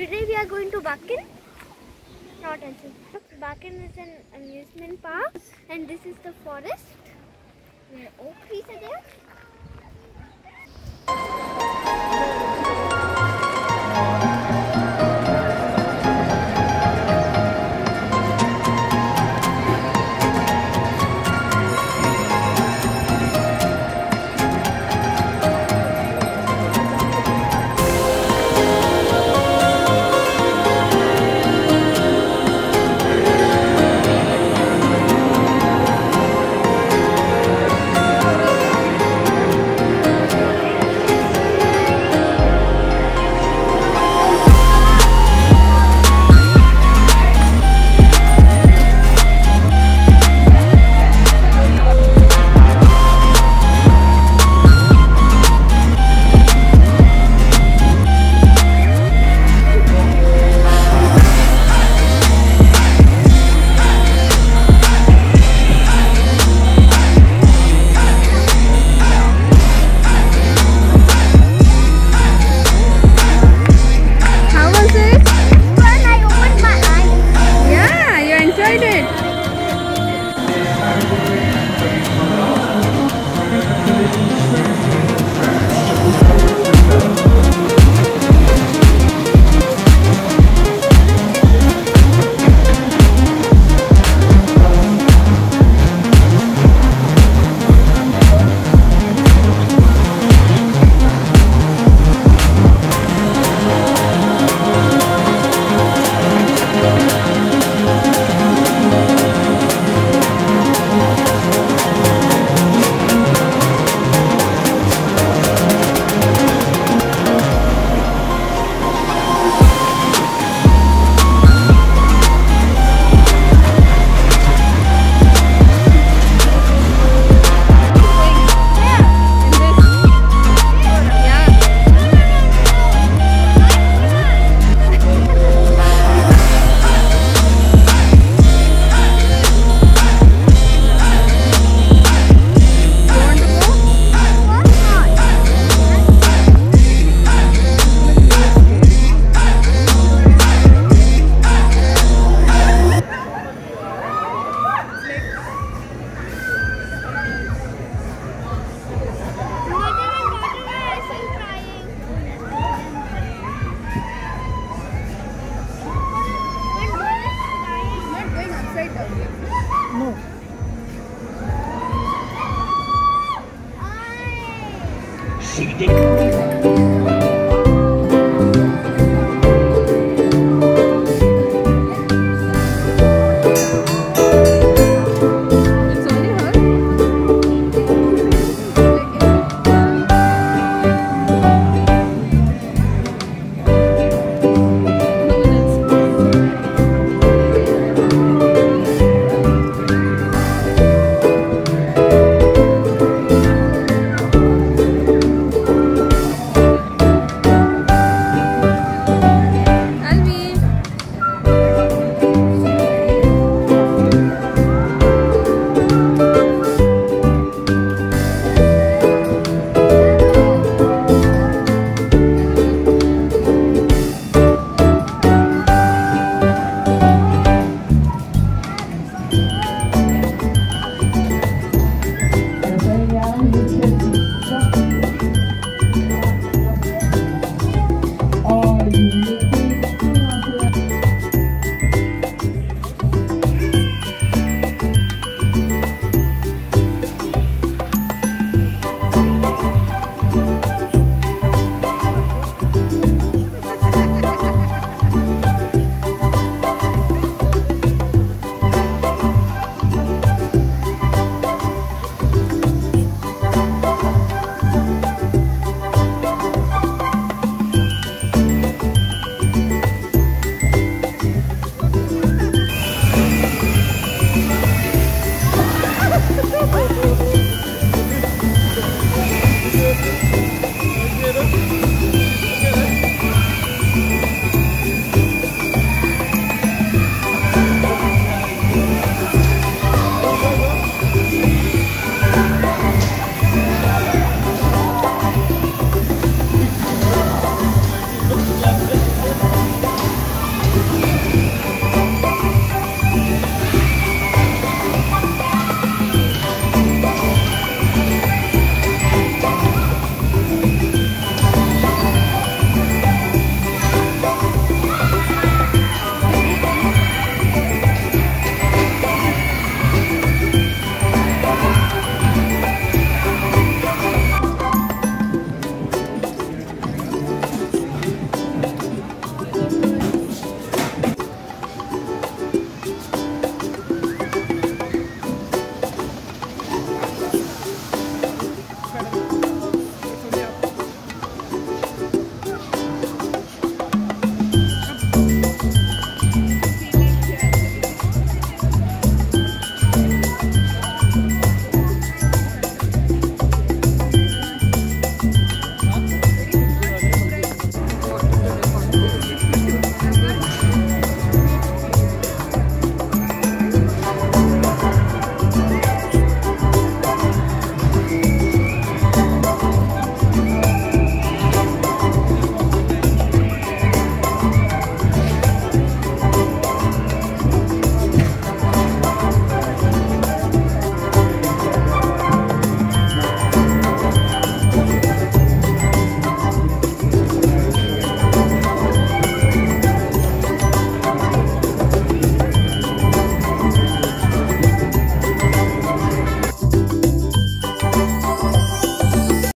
Today we are going to Bakken. Not answer. Bakken is an amusement park and this is the forest where oak trees are there.